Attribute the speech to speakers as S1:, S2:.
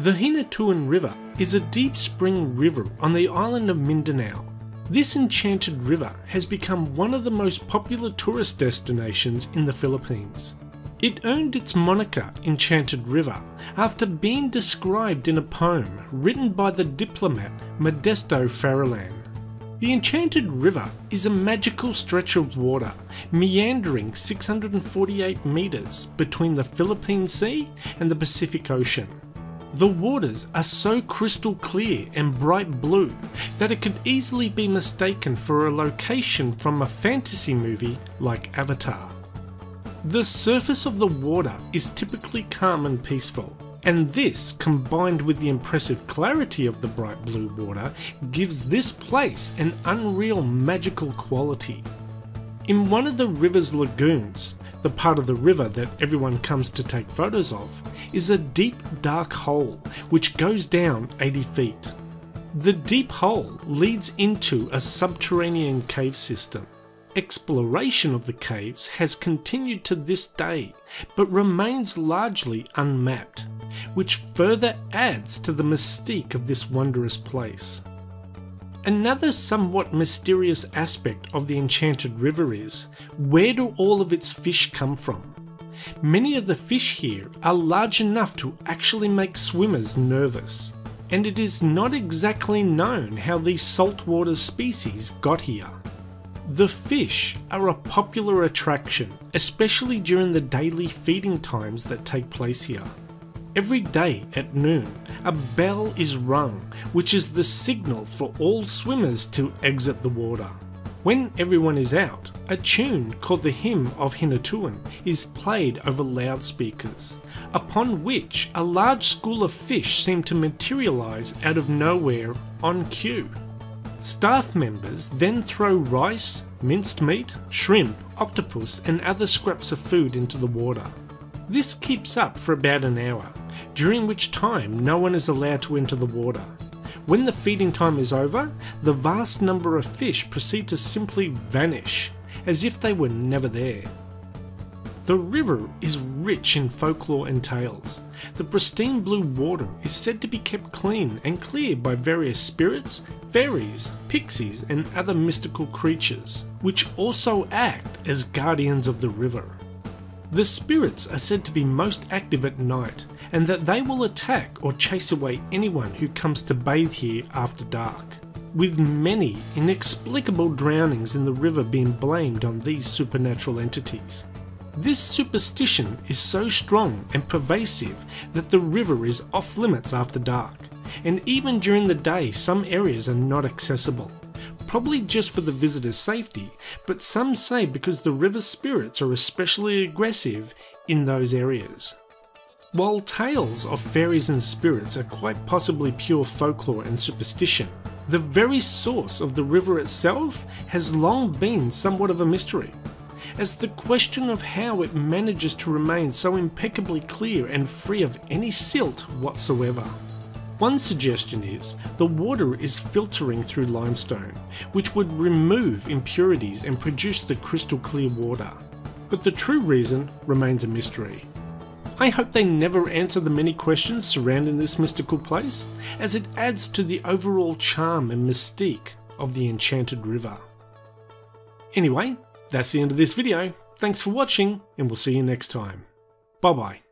S1: The Hinatuan River is a deep spring river on the island of Mindanao. This enchanted river has become one of the most popular tourist destinations in the Philippines. It earned its moniker Enchanted River after being described in a poem written by the diplomat Modesto Farolan. The Enchanted River is a magical stretch of water meandering 648 metres between the Philippine Sea and the Pacific Ocean. The waters are so crystal clear and bright blue that it could easily be mistaken for a location from a fantasy movie like Avatar. The surface of the water is typically calm and peaceful, and this, combined with the impressive clarity of the bright blue water, gives this place an unreal magical quality. In one of the river's lagoons, the part of the river that everyone comes to take photos of, is a deep dark hole which goes down 80 feet. The deep hole leads into a subterranean cave system. Exploration of the caves has continued to this day, but remains largely unmapped, which further adds to the mystique of this wondrous place. Another somewhat mysterious aspect of the Enchanted River is where do all of its fish come from? Many of the fish here are large enough to actually make swimmers nervous, and it is not exactly known how these saltwater species got here. The fish are a popular attraction, especially during the daily feeding times that take place here. Every day at noon, a bell is rung, which is the signal for all swimmers to exit the water. When everyone is out, a tune called the Hymn of Hinatuan is played over loudspeakers, upon which a large school of fish seem to materialise out of nowhere on cue. Staff members then throw rice, minced meat, shrimp, octopus, and other scraps of food into the water. This keeps up for about an hour, during which time no one is allowed to enter the water. When the feeding time is over, the vast number of fish proceed to simply vanish, as if they were never there. The river is rich in folklore and tales. The pristine blue water is said to be kept clean and clear by various spirits, fairies, pixies, and other mystical creatures, which also act as guardians of the river. The spirits are said to be most active at night, and that they will attack or chase away anyone who comes to bathe here after dark, with many inexplicable drownings in the river being blamed on these supernatural entities. This superstition is so strong and pervasive that the river is off limits after dark, and even during the day, some areas are not accessible probably just for the visitor's safety, but some say because the river spirits are especially aggressive in those areas. While tales of fairies and spirits are quite possibly pure folklore and superstition, the very source of the river itself has long been somewhat of a mystery, as the question of how it manages to remain so impeccably clear and free of any silt whatsoever. One suggestion is the water is filtering through limestone, which would remove impurities and produce the crystal clear water. But the true reason remains a mystery. I hope they never answer the many questions surrounding this mystical place, as it adds to the overall charm and mystique of the Enchanted River. Anyway, that's the end of this video. Thanks for watching, and we'll see you next time. Bye bye.